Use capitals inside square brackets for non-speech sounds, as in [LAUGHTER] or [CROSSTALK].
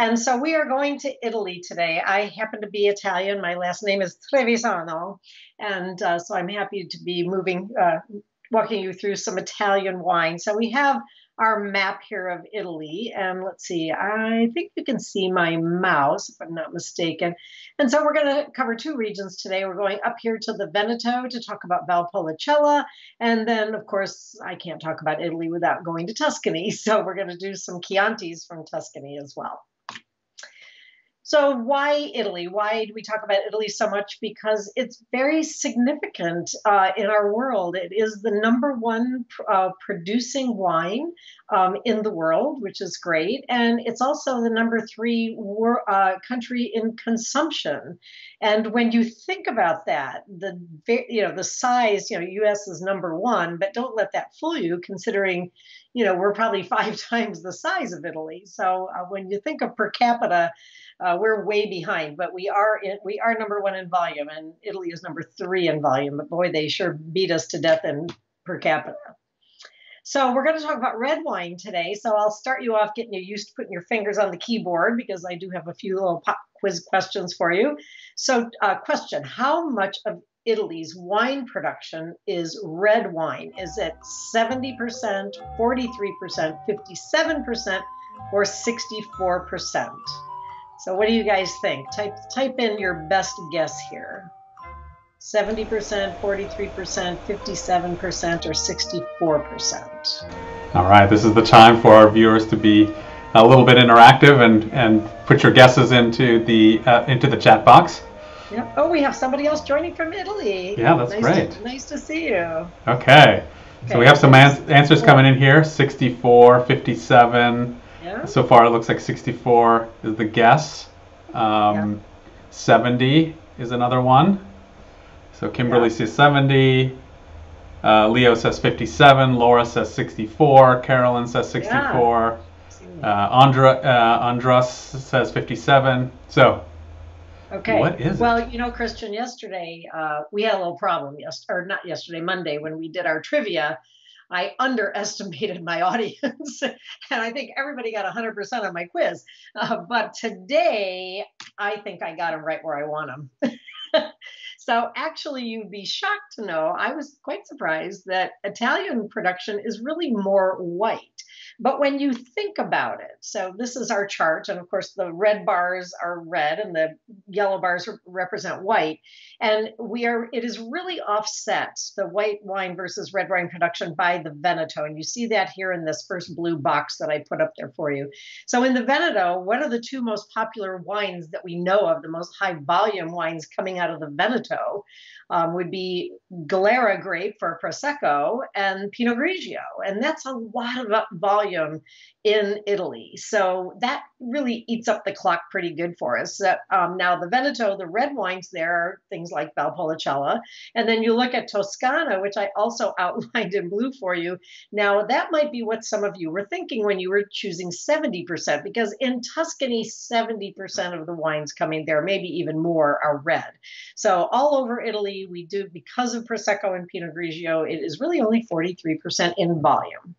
And so we are going to Italy today. I happen to be Italian. My last name is Trevisano. And uh, so I'm happy to be moving, uh, walking you through some Italian wine. So we have our map here of Italy. And let's see, I think you can see my mouse, if I'm not mistaken. And so we're going to cover two regions today. We're going up here to the Veneto to talk about Valpolicella. And then, of course, I can't talk about Italy without going to Tuscany. [LAUGHS] So we're going to do some Chiantis from Tuscany as well. So, why Italy? Why do we talk about Italy so much? Because it's very significant uh, in our world. It is the number one uh, producing wine um, in the world, which is great, and it's also the number three uh, country in consumption. And when you think about that, the you know the size, you know, U.S. is number one, but don't let that fool you, considering you know we're probably [LAUGHS] five times the size of Italy. So uh, when you think of per capita uh, we're way behind, but we are in, we are number one in volume, and Italy is number three in volume. But boy, they sure beat us to death in per capita. So we're going to talk about red wine today. So I'll start you off getting you used to putting your fingers on the keyboard because I do have a few little pop quiz questions for you. So, uh, question: How much of Italy's wine production is red wine? Is it 70%, 43%, 57%, or 64%? So what do you guys think? Type type in your best guess here. 70%, 43%, 57%, or 64%. All right, this is the time for our viewers to be a little bit interactive and, and put your guesses into the uh, into the chat box. Yep. Oh, we have somebody else joining from Italy. Yeah, that's nice great. To, nice to see you. Okay. okay. So we have some ans- answers coming in here 64, 57, yeah. So far, it looks like 64 is the guess. Um, yeah. 70 is another one. So Kimberly yeah. says 70. Uh, Leo says 57. Laura says 64. Carolyn says 64. Yeah. Uh, Andra, uh, Andras says 57. So, okay. What is well, it? Well, you know, Christian, yesterday uh, we had a little problem. Yes, or not yesterday, Monday when we did our trivia I underestimated my [LAUGHS] audience, and I think everybody got 100% on my quiz. Uh, but today, I think I got them right where I want them. [LAUGHS] so, actually, you'd be shocked to know I was quite surprised that Italian production is really more white. But when you think about it, so this is our chart, and of course the red bars are red and the yellow bars represent white. And we are, it is really offset the white wine versus red wine production by the Veneto. And you see that here in this first blue box that I put up there for you. So in the Veneto, what are the two most popular wines that we know of, the most high volume wines coming out of the Veneto? Um, would be Glera grape for Prosecco and Pinot Grigio. And that's a lot of volume in Italy. So that really eats up the clock pretty good for us. Um, now, the Veneto, the red wines there are things like Valpolicella. And then you look at Toscana, which I also [LAUGHS] outlined in blue for you. Now, that might be what some of you were thinking when you were choosing 70%, because in Tuscany, 70% of the wines coming there, maybe even more, are red. So all over Italy, we do, because of Prosecco and Pinot Grigio, it is really only 43% in volume.